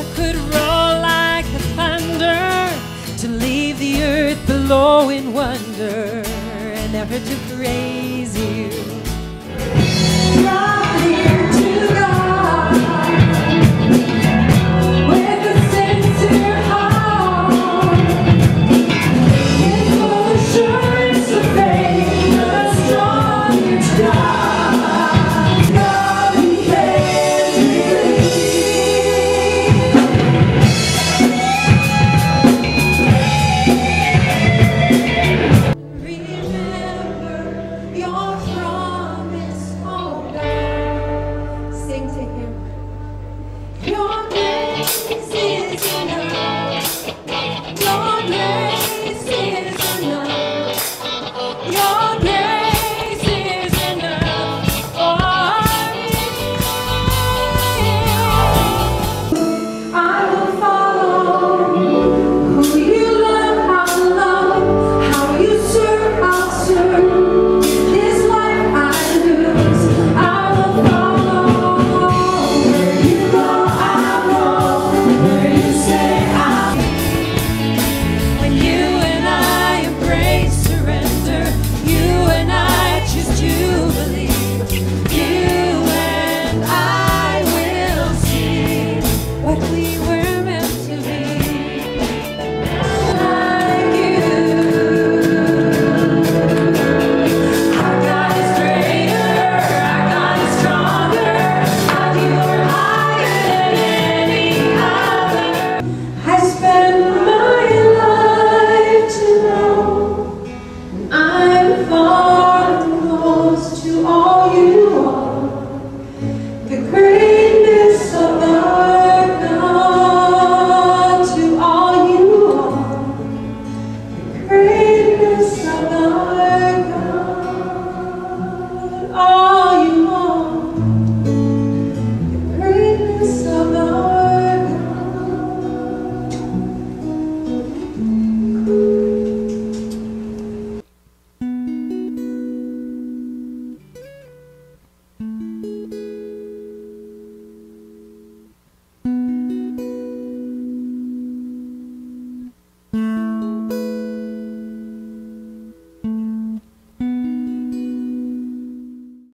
I could roar like the thunder to leave the earth below in wonder and ever to praise you. God.